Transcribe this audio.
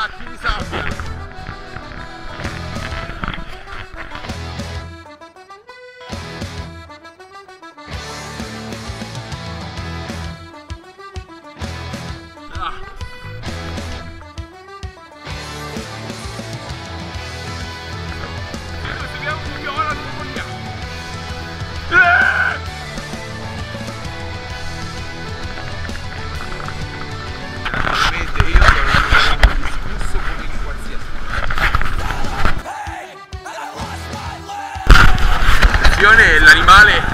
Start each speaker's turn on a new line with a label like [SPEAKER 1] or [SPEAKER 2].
[SPEAKER 1] Isaac, Isaac.
[SPEAKER 2] condizione l'animale